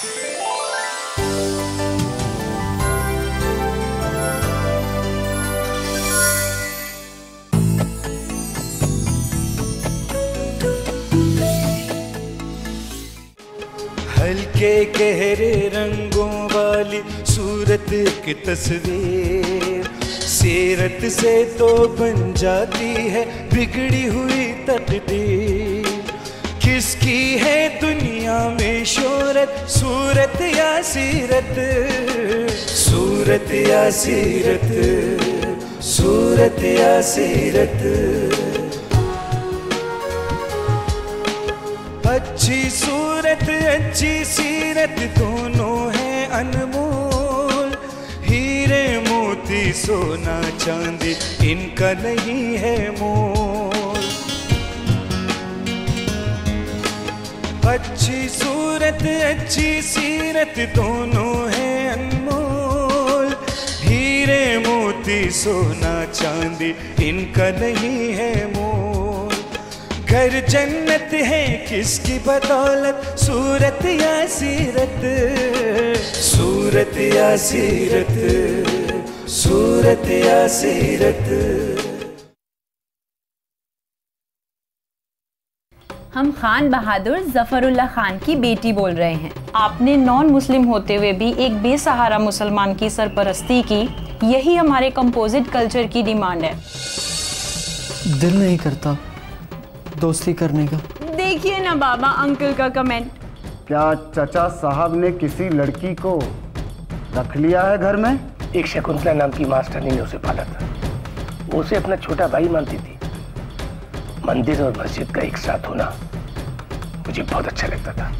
हल्के गहरे रंगों वाली सूरत की तस्वीर। सीरत से तो बन जाती है, बिगड़ी हुई तकदीर। किसकी है दुनिया में शोहरत? सूरत या सीरत? सूरत या सीरत? सूरत या सीरत? अच्छी सूरत, अच्छी सीरत दोनों है अनमोल। हीरे मोती, सोना चांदी, इनका नहीं है मोल। अच्छी सूरत, अच्छी सीरत दोनों है अनमोल। हीरे मोती, सोना चांदी, इनका नहीं है मोल। घर जन्नत है, किसकी बदौलत? सूरत या सीरत? सूरत या सीरत? सूरत या सीरत? हम खान बहादुर जफरुल्ला खान की बेटी बोल रहे हैं। आपने नॉन मुस्लिम होते हुए भी एक बेसहारा मुसलमान की सरपरस्ती की यही हमारे कंपोजिट कल्चर की डिमांड है। दिल नहीं करता दोस्ती करने का। देखिए ना बाबा अंकल का कमेंट क्या चचा साहब ने किसी लड़की को रख लिया है घर में? एक शकुंतला नाम की मास्टरनी ने उसे पाला था। उसे अपना छोटा भाई मानती थी। मंदिर और मस्जिद का एक साथ होना मुझे बहुत अच्छा लगता था।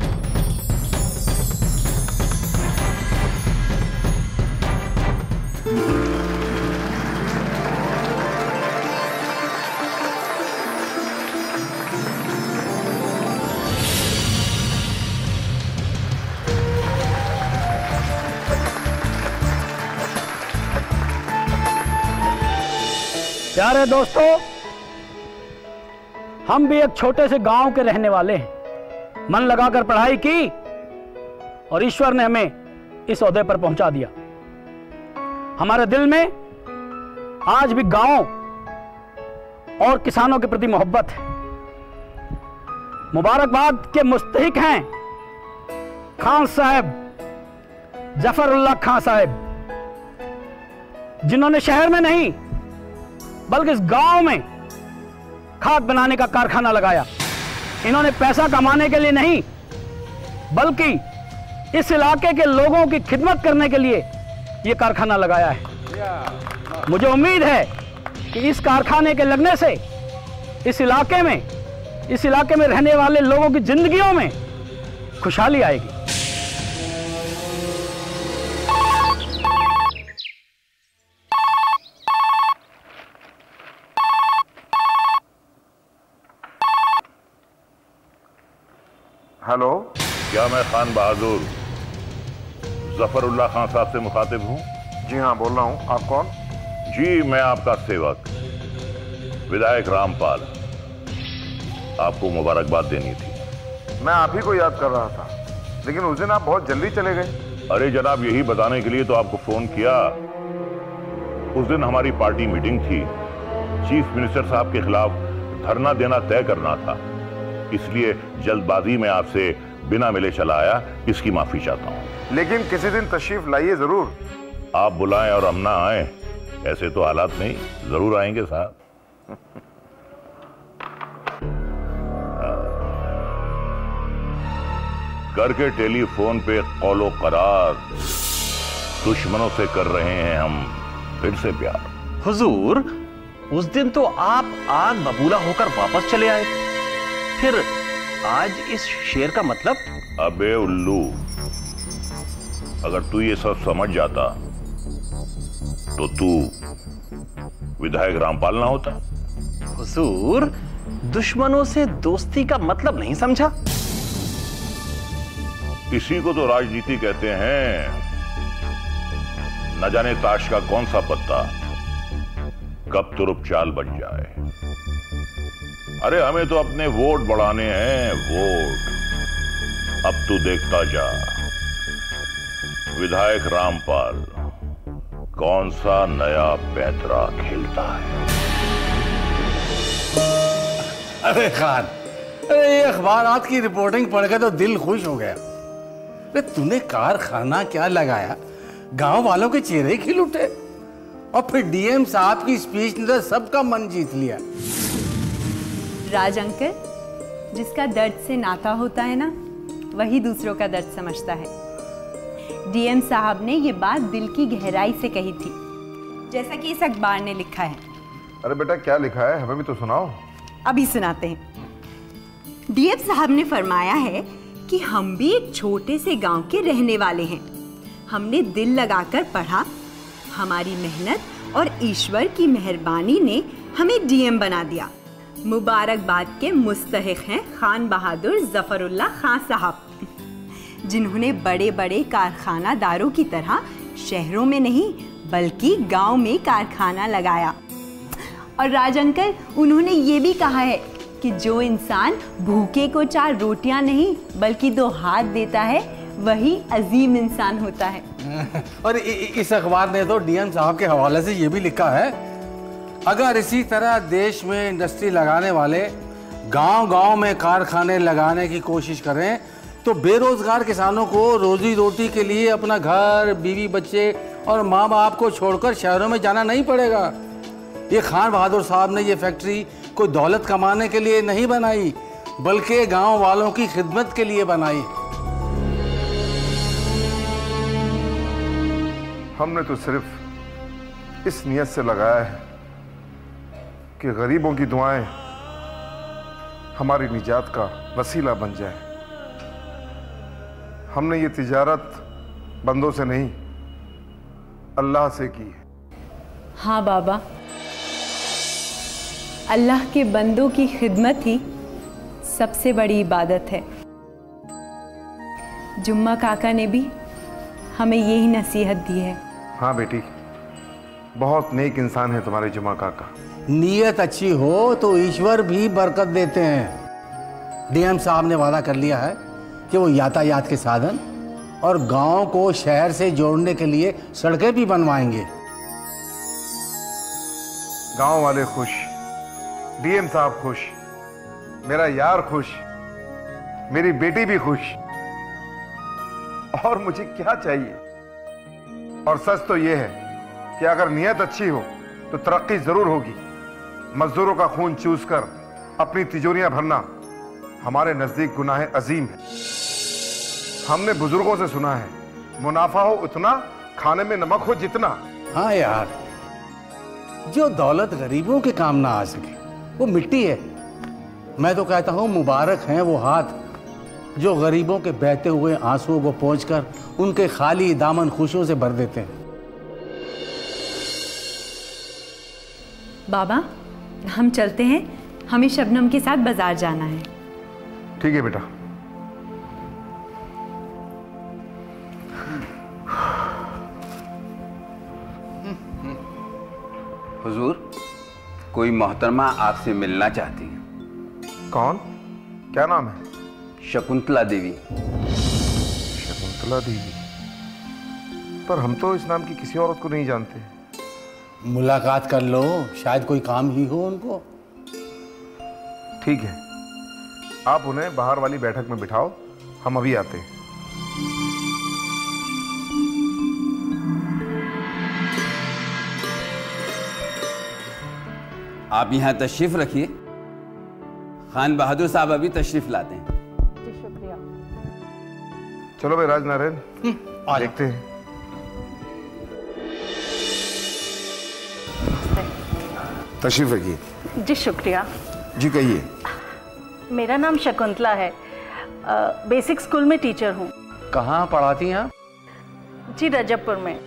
दोस्तों, हम भी एक छोटे से गाँव के रहने वाले हैं। मन लगाकर पढ़ाई की और ईश्वर ने हमें इस ओहदे पर पहुँचा दिया। हमारे दिल में आज भी गाँव और किसानों के प्रति मोहब्बत है। मुबारकबाद के मुस्तहिक हैं खान साहब, जफरुल्ला खान साहब, जिन्होंने शहर में नहीं, बल्कि इस गाँव में खाद बनाने का कारखाना लगाया। इन्होंने पैसा कमाने के लिए नहीं, बल्कि इस इलाके के लोगों की खिदमत करने के लिए ये कारखाना लगाया है। मुझे उम्मीद है कि इस कारखाने के लगने से इस इलाके में, इस इलाके में रहने वाले लोगों की जिंदगियों में खुशहाली आएगी हेलो क्या मैं खान बहादुर जफरुल्लाह खान साहब से मुखातिब हूँ। जी हाँ बोल रहा हूँ। आप कौन? जी मैं आपका सेवक विधायक रामपाल। आपको मुबारकबाद देनी थी। मैं आप ही को याद कर रहा था लेकिन उस दिन आप बहुत जल्दी चले गए। अरे जनाब यही बताने के लिए तो आपको फ़ोन किया। उस दिन हमारी पार्टी मीटिंग थी। चीफ मिनिस्टर साहब के खिलाफ धरना देना तय करना था। इसलिए जल्दबाजी में आपसे बिना मिले चला आया इसकी माफ़ी चाहता हूँ। लेकिन किसी दिन तशरीफ़ लाइए ज़रूर। आप बुलाएँ और हम ना आए। ऐसे तो हालात नहीं ज़रूर आएँगे साहब। करके टेलीफोन पे कौलो करार। दुश्मनों से कर रहे हैं हम फिर से प्यार। हुजूर उस दिन तो आप आग बबूला होकर वापस चले आए। फिर आज इस शेर का मतलब? अबे उल्लू अगर तू ये सब समझ जाता तो तू विधायक रामपाल ना होता। हुजूर दुश्मनों से दोस्ती का मतलब नहीं समझा? इसी को तो राजनीति कहते हैं। न जाने ताश का कौन सा पत्ता कब तुरुप चाल बन जाए। अरे हमें तो अपने वोट बढ़ाने हैं, वोट। अब तू देखता जा। विधायक रामपाल, कौन सा नया पैतरा खेलता है? अरे खान, अरे ये अखबारात की रिपोर्टिंग पढ़ के तो दिल खुश हो गया। अरे तूने कारखाना क्या लगाया? गाँव वालों के चेहरे खिल उठे और फिर डीएम साहब की स्पीच ने तो सबका मन जीत लिया। राज अंकल जिसका दर्द से नाता होता है ना वही दूसरों का दर्द समझता है। डीएम साहब ने ये बात दिल की गहराई से कही थी जैसा कि इस अखबार ने लिखा है। अरे बेटा क्या लिखा है? हमें भी तो सुनाओ। अभी सुनाते हैं। डीएम साहब ने फरमाया है कि हम भी एक छोटे से गाँव के रहने वाले हैं। हमने दिल लगाकर पढ़ा हमारी मेहनत और ईश्वर की मेहरबानी ने हमें डीएम बना दिया। मुबारकबाद के मुस्तक हैं खान बहादुर, जफरुल्ला खान साहब। जिन्होंने बड़े बड़े कारखाना दारों की तरह शहरों में नहीं, बल्कि गाँव में कारखाना लगाया। और राज अंकल, उन्होंने ये भी कहा है कि जो इंसान भूखे को चार रोटियाँ नहीं, बल्कि दो हाथ देता है, वही अजीम इंसान होता है। और इस अखबार ने तो डीएम साहब के हवाले से ये भी लिखा है अगर इसी तरह देश में इंडस्ट्री लगाने वाले गांव-गांव में कारखाने लगाने की कोशिश करें तो बेरोजगार किसानों को रोजी रोटी के लिए अपना घर, बीवी बच्चे और माँ बाप को छोड़कर शहरों में जाना नहीं पड़ेगा। ये खान बहादुर साहब ने ये फैक्ट्री कोई दौलत कमाने के लिए नहीं बनाई, बल्कि गाँव वालों की खिदमत के लिए बनाई। हमने तो सिर्फ़ इस नियत से लगाया है कि गरीबों की दुआएँ हमारी निजात का वसीला बन जाए। हमने ये तिजारत बंदों से नहीं अल्लाह से की है। हाँ बाबा अल्लाह के बंदों की खिदमत ही सबसे बड़ी इबादत है। जुम्मा काका ने भी हमें यही नसीहत दी है। हाँ बेटी बहुत नेक इंसान है तुम्हारे जुम्मा काका। नीयत अच्छी हो तो ईश्वर भी बरकत देते हैं। डीएम साहब ने वादा कर लिया है कि वो यातायात के साधन और गाँव को शहर से जोड़ने के लिए सड़कें भी बनवाएँगे। गाँव वाले खुश, डीएम साहब खुश, मेरा यार खुश, मेरी बेटी भी खुश। और मुझे क्या चाहिए? और सच तो यह है कि अगर नीयत अच्छी हो तो तरक्की ज़रूर होगी। मजदूरों का खून चूस कर अपनी तिजोरियाँ भरना हमारे नज़दीक गुनाह अजीम है। हमने बुज़ुर्गों से सुना है मुनाफा हो उतना खाने में नमक हो जितना। हाँ यार जो दौलत गरीबों के काम ना आ सके वो मिट्टी है। मैं तो कहता हूँ मुबारक हैं वो हाथ जो गरीबों के बहते हुए आंसुओं को पहुंचकर उनके खाली दामन खुशियों से भर देते हैं। बाबा हम चलते हैं। हमें शबनम के साथ बाज़ार जाना है। ठीक है बेटा। हुजूर कोई मोहतरमा आपसे मिलना चाहती है। कौन? क्या नाम है? शकुंतला देवी। शकुंतला देवी? पर हम तो इस नाम की किसी औरत को नहीं जानते। मुलाकात कर लो शायद कोई काम ही हो उनको। ठीक है। आप उन्हें बाहर वाली बैठक में बिठाओ हम अभी आते हैं। आप यहाँ तशरीफ़ रखिए। खान बहादुर साहब अभी तशरीफ़ लाते हैं। शुक्रिया। चलो भाई राजनारायण देखते हैं। तशरीफ़ रखिए। जी शुक्रिया। जी कहिए। मेरा नाम शकुंतला है। अ, बेसिक स्कूल में टीचर हूँ। कहाँ पढ़ाती हैं आप? जी रजबपुर में।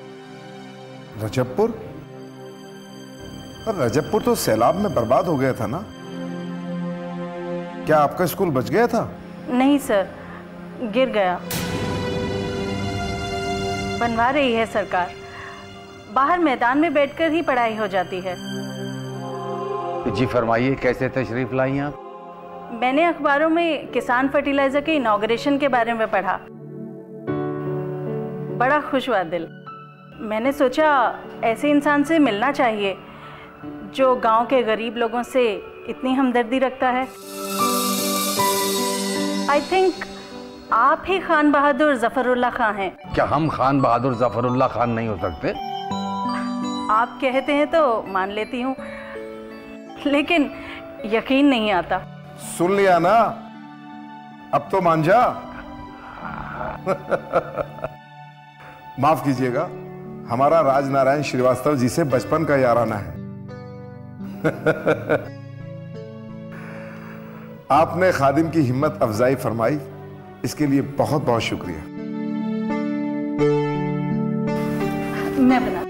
रजबपुर? पर रजबपुर तो सैलाब में बर्बाद हो गया था ना? क्या आपका स्कूल बच गया था? नहीं सर गिर गया। बनवा रही है सरकार। बाहर मैदान में बैठकर ही पढ़ाई हो जाती है। जी फरमाइए कैसे तशरीफ़ लाई आप? मैंने अखबारों में किसान फर्टिलाइज़र के इनॉग्रेशन के बारे में पढ़ा। बड़ा खुश हुआ दिल। मैंने सोचा ऐसे इंसान से मिलना चाहिए जो गाँव के गरीब लोगों से इतनी हमदर्दी रखता है। आई थिंक आप ही खान बहादुर जफरुल्ला खां हैं। क्या हम खान बहादुर जफरुल्ला खान नहीं हो सकते? आप कहते हैं तो मान लेती हूँ। लेकिन यकीन नहीं आता। सुन लिया ना? अब तो मान जा। माफ़ कीजिएगा हमारा राजनारायण श्रीवास्तव जी से बचपन का याराना है। आपने खादिम की हिम्मत अफजाई फरमाई इसके लिए बहुत बहुत शुक्रिया। मैं बना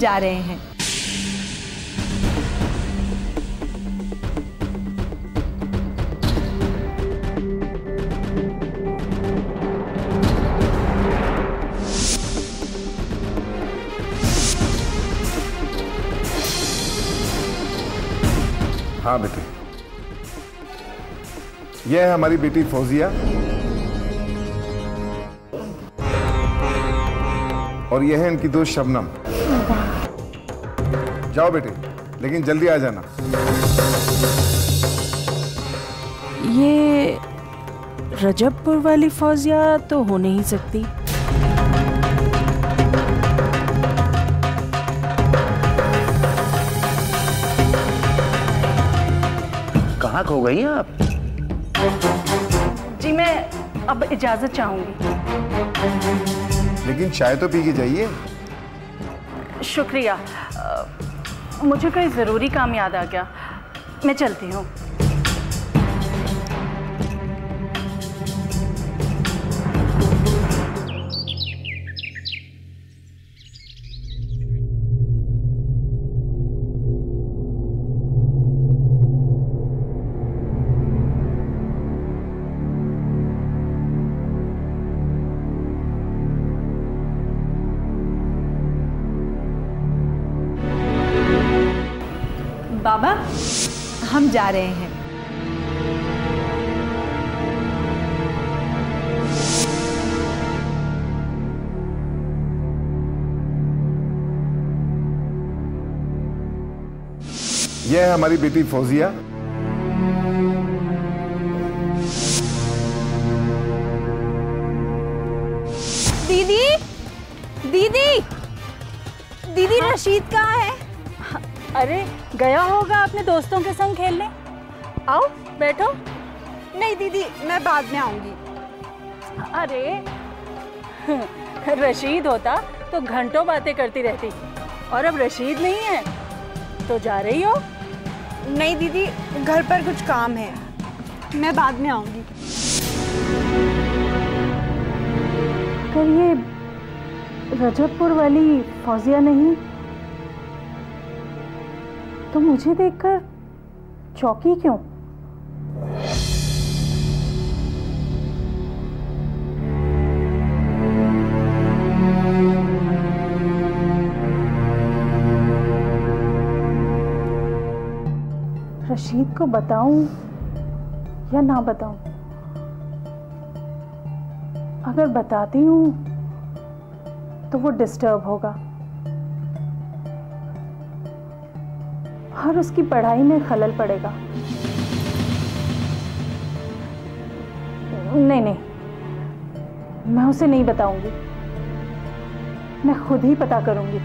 जा रहे हैं। हाँ बेटे। यह है हमारी बेटी फौजिया। और यह है इनकी दोस्त शबनम। जाओ बेटे लेकिन जल्दी आ जाना। ये रजबपुर वाली फौजिया तो हो नहीं सकती। कहाँ खो गई आप? जी मैं अब इजाज़त चाहूँगी। लेकिन चाय तो पी के जाइए। शुक्रिया। मुझे कोई ज़रूरी काम याद आ गया। मैं चलती हूँ। हम जा रहे हैं। यह है हमारी बेटी फौजिया। दीदी दीदी दीदी रशीद कहाँ है? अरे गया होगा अपने दोस्तों के संग खेलने? आओ बैठो। नहीं दीदी मैं बाद में आऊँगी। अरे रशीद होता तो घंटों बातें करती रहती और अब रशीद नहीं है तो जा रही हो? नहीं दीदी घर पर कुछ काम है। मैं बाद में आऊँगी। कर ये रजबपुर वाली फौजिया नहीं? तो मुझे देखकर चौकी क्यों? रशीद को बताऊँ या ना बताऊँ? अगर बताती हूँ तो वो डिस्टर्ब होगा। और उसकी पढ़ाई में खलल पड़ेगा। नहीं नहीं। मैं उसे नहीं बताऊँगी। मैं खुद ही पता करूँगी।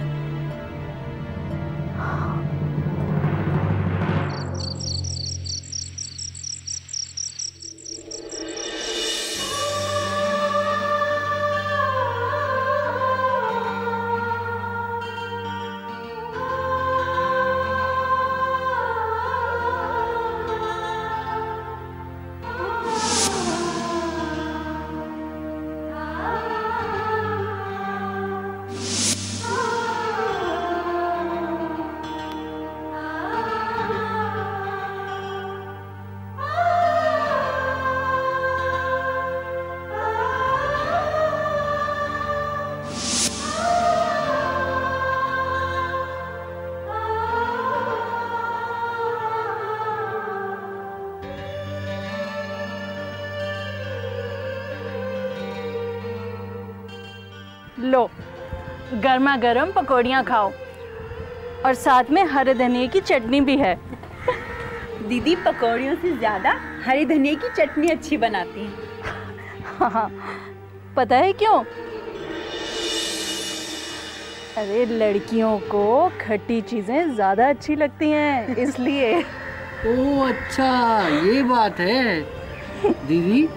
गर्मा गर्म पकौड़ियाँ खाओ। और साथ में हरे धनिए की चटनी भी है। दीदी पकौड़ियों से ज़्यादा हरी धनिया की चटनी अच्छी बनाती हैं। हाँ पता है क्यों? अरे लड़कियों को खट्टी चीज़ें ज़्यादा अच्छी लगती हैं इसलिए। ओह अच्छा ये बात है। दीदी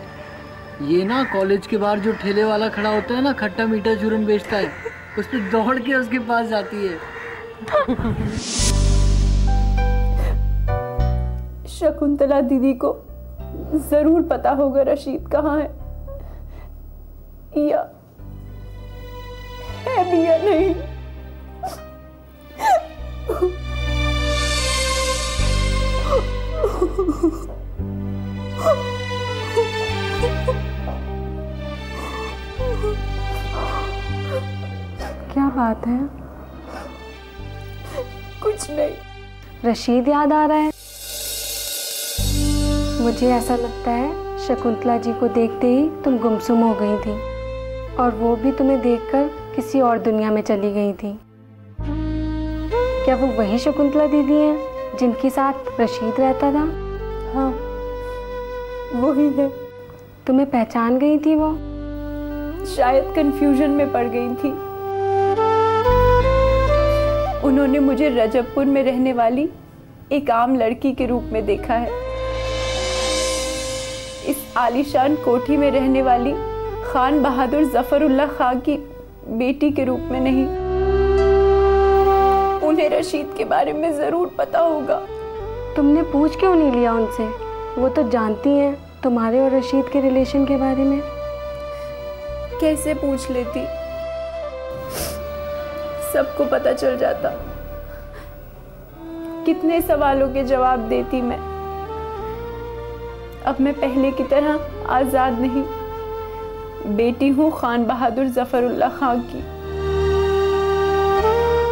ये ना कॉलेज के बाहर जो ठेले वाला खड़ा होता है ना खट्टा मीठा चूरन बेचता है। उस पर दौड़ के उसके पास जाती है। शकुंतला दीदी को ज़रूर पता होगा रशीद कहाँ है। या है भी या नहीं। क्या बात है। कुछ नहीं। रशीद याद आ रहा है। मुझे ऐसा लगता है शकुंतला जी को देखते ही तुम गुमसुम हो गई थी और वो भी तुम्हें देखकर किसी और दुनिया में चली गई थी। क्या वो वही शकुंतला दीदी है जिनके साथ रशीद रहता था? हाँ वही है। तुम्हें पहचान गई थी वो? शायद कंफ्यूजन में पड़ गई थी। उन्होंने मुझे रजबपुर में रहने वाली एक आम लड़की के रूप में देखा है। इस आलीशान कोठी में रहने वाली खान बहादुर जफरुल्ला खां की बेटी के रूप में नहीं। उन्हें रशीद के बारे में ज़रूर पता होगा। तुमने पूछ क्यों नहीं लिया उनसे? वो तो जानती हैं तुम्हारे और रशीद के रिलेशन के बारे में। कैसे पूछ लेती? सबको पता चल जाता। कितने सवालों के जवाब देती मैं। अब मैं पहले की तरह आज़ाद नहीं। बेटी हूँ खान बहादुर जफरुल्ला खां की।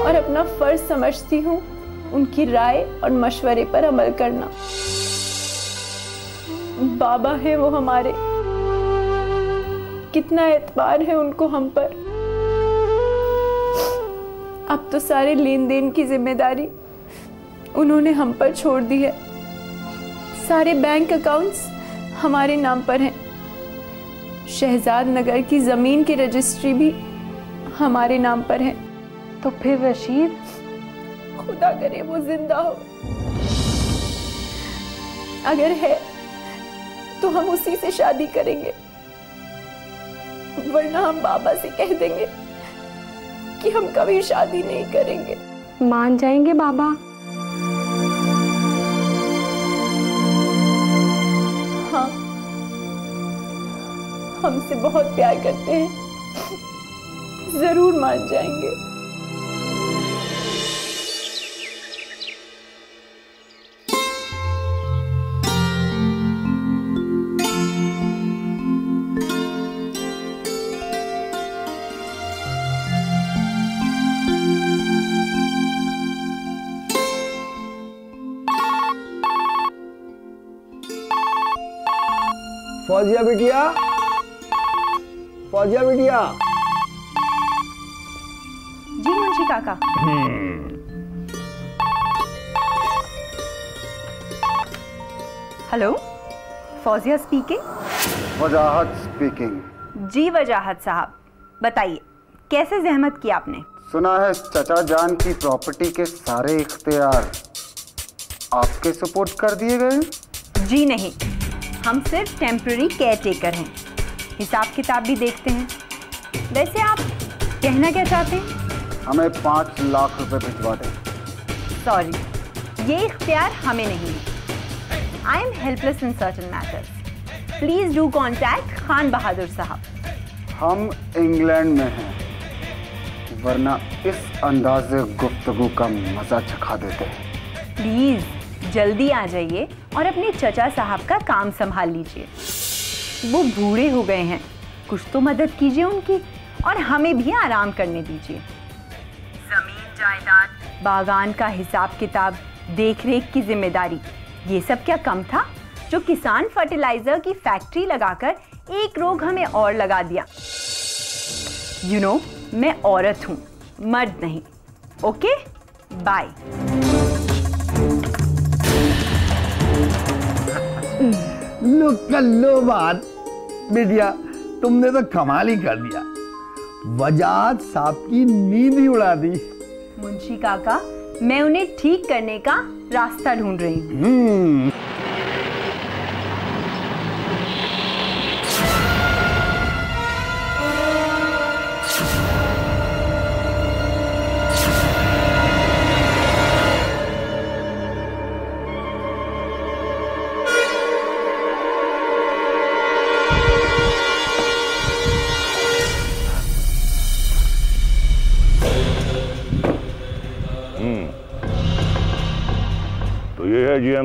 और अपना फ़र्ज़ समझती हूँ उनकी राय और मशवरे पर अमल करना। बाबा है वो हमारे। कितना एतबार है उनको हम पर। अब तो सारे लेन देन की ज़िम्मेदारी उन्होंने हम पर छोड़ दी है। सारे बैंक अकाउंट्स हमारे नाम पर हैं। शहजाद नगर की ज़मीन की रजिस्ट्री भी हमारे नाम पर है। तो फिर रशीद? खुदा करे वो ज़िंदा हो। अगर है तो हम उसी से शादी करेंगे। वरना हम बाबा से कह देंगे कि हम कभी शादी नहीं करेंगे। मान जाएँगे बाबा? हमसे बहुत प्यार करते हैं। ज़रूर मान जाएँगे। फौजिया बिटिया फौजिया बिटिया। जी मुंशी काका। Hello Fauzia speaking Wajahat speaking जी वजाहत साहब बताइए कैसे जहमत की आपने? सुना है चचा जान की प्रॉपर्टी के सारे इख्तियार आपके सपोर्ट कर दिए गए जी नहीं हम सिर्फ़ टेम्प्ररी केयर टेकर हैं। हिसाब किताब भी देखते हैं। वैसे आप कहना क्या चाहते हैं? हमें पाँच लाख रुपए भिजवा दें। सॉरी ये इख्तियार हमें नहीं है। I am helpless in certain matters please do contact Khan Bahadur साहब। हम इंग्लैंड में हैं वरना इस अंदाज गुफ्तगु का मज़ा चखा देते हैं। प्लीज़ जल्दी आ जाइए और अपने चचा साहब का काम संभाल लीजिए। वो बूढ़े हो गए हैं। कुछ तो मदद कीजिए उनकी और हमें भी आराम करने दीजिए। ज़मीन जायदाद। बागान का हिसाब किताब देखरेख की ज़िम्मेदारी ये सब क्या कम था? जो किसान फर्टिलाइज़र की फैक्ट्री लगाकर एक रोग हमें और लगा दिया। यू you नो know, मैं औरत हूँ मर्द नहीं। ओके बाय लो कर लो बात। बेटिया तुमने तो कमाल ही कर दिया। वजात साहब की नींद ही उड़ा दी। मुंशी काका मैं उन्हें ठीक करने का रास्ता ढूंढ रही हूँ।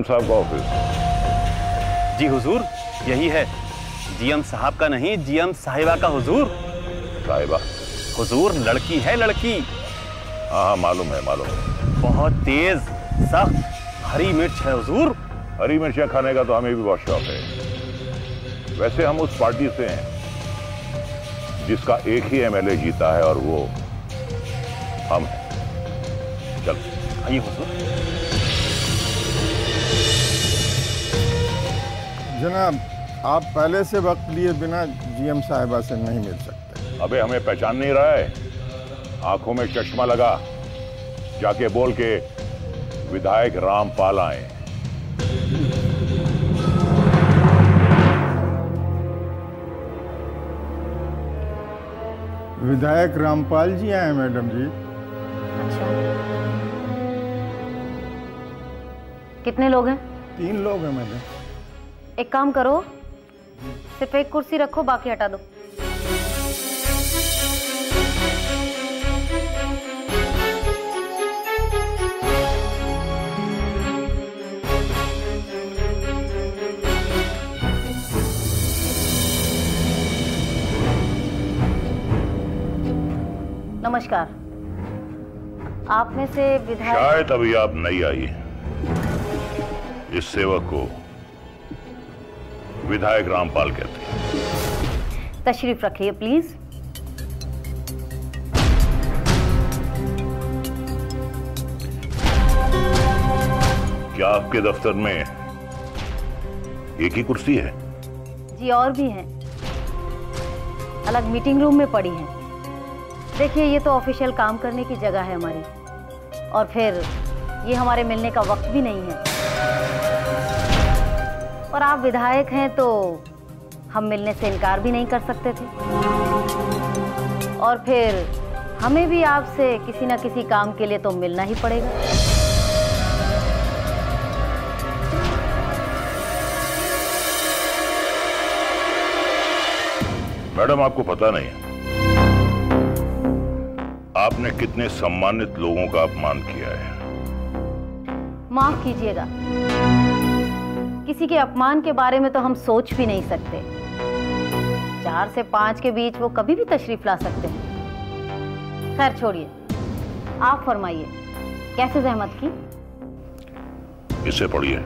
जीएम साहब का ऑफ़िस। जी हुजूर यही है। जीएम साहब का नहीं जीएम साहिबा का हुजूर। साहिबा। हुजूर लड़की है लड़की। हाँ हाँ मालूम है मालूम है। बहुत तेज सख्त हरी मिर्च है हुजूर। हरी मिर्चियाँ खाने का तो हमें भी बहुत शौक है। वैसे हम उस पार्टी से हैं जिसका एक ही एमएलए जीता है और वो हम चल। आइए हुजूर। जनाब आप पहले से वक्त लिए बिना जीएम साहिबा से नहीं मिल सकते। अबे हमें पहचान नहीं रहा है। आँखों में चश्मा लगा जाके बोल के विधायक रामपाल आए। विधायक रामपाल जी आए मैडम जी। कितने लोग हैं? तीन लोग हैं मैडम। एक काम करो, सिर्फ़ एक कुर्सी रखो, बाकी हटा दो। नमस्कार। आप में से विधायक शायद अभी आप नहीं आई इस सेवक को विधायक रामपाल कहते हैं। तशरीफ़ रखिए प्लीज़ क्या आपके दफ्तर में एक ही कुर्सी है? जी और भी हैं। अलग मीटिंग रूम में पड़ी हैं। देखिए ये तो ऑफिशियल काम करने की जगह है हमारी। और फिर ये हमारे मिलने का वक्त भी नहीं है। और आप विधायक हैं तो हम मिलने से इनकार भी नहीं कर सकते थे। और फिर हमें भी आपसे किसी ना किसी काम के लिए तो मिलना ही पड़ेगा। मैडम आपको पता नहीं आपने कितने सम्मानित लोगों का अपमान किया है। माफ़ कीजिएगा। किसी के अपमान के बारे में तो हम सोच भी नहीं सकते। चार से पाँच के बीच वो कभी भी तशरीफ़ ला सकते हैं। खैर छोड़िए। आप फरमाइए। कैसे जहमत की? इसे पढ़िए।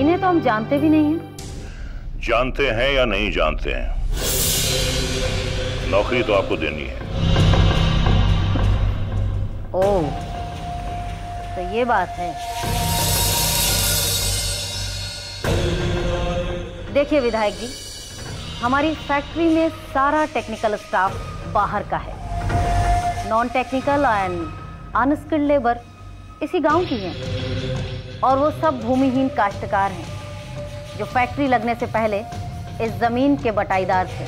इन्हें तो हम जानते भी नहीं हैं। जानते हैं या नहीं जानते हैं? नौकरी तो आपको देनी है। ओ, तो ये बात है। देखिए विधायक जी हमारी फैक्ट्री में सारा टेक्निकल स्टाफ बाहर का है। Non technical and unskilled labour इसी गाँव की है। और वो सब भूमिहीन काश्तकार हैं। जो फैक्ट्री लगने से पहले इस ज़मीन के बटाईदार थे।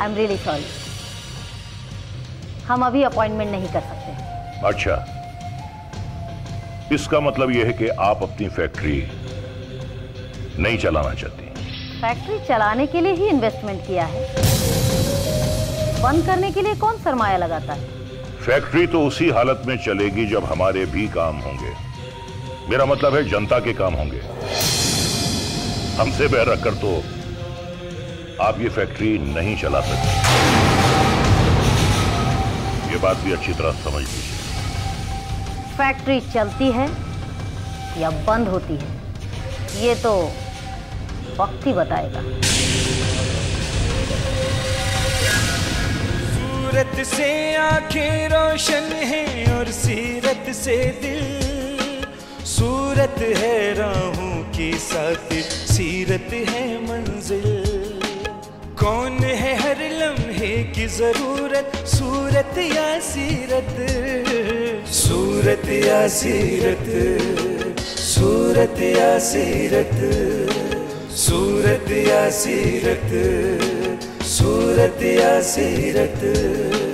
आई एम रियली सॉरी हम अभी अपॉइंटमेंट नहीं कर सकते। अच्छा। इसका मतलब यह है कि आप अपनी फैक्ट्री नहीं चलाना चाहती। फैक्ट्री चलाने के लिए ही इन्वेस्टमेंट किया है। बंद करने के लिए कौन सरमाया लगाता है? फैक्ट्री तो उसी हालत में चलेगी जब हमारे भी काम होंगे। मेरा मतलब है जनता के काम होंगे। हमसे बैर रखकर तो आप ये फैक्ट्री नहीं चला सकते। ये बात भी अच्छी तरह समझ लीजिए। फैक्ट्री चलती है या बंद होती है ये तो वक्त ही बताएगा। सूरत से आँखें रोशन है और सीरत से दिल सूरत है राहों की साथ, सीरत है मंजिल। कौन है हर लम्हे की ज़रूरत? सूरत या सीरत? सूरत या सीरत? सूरत या सीरत? सूरत या सीरत? सूरत या सीरत?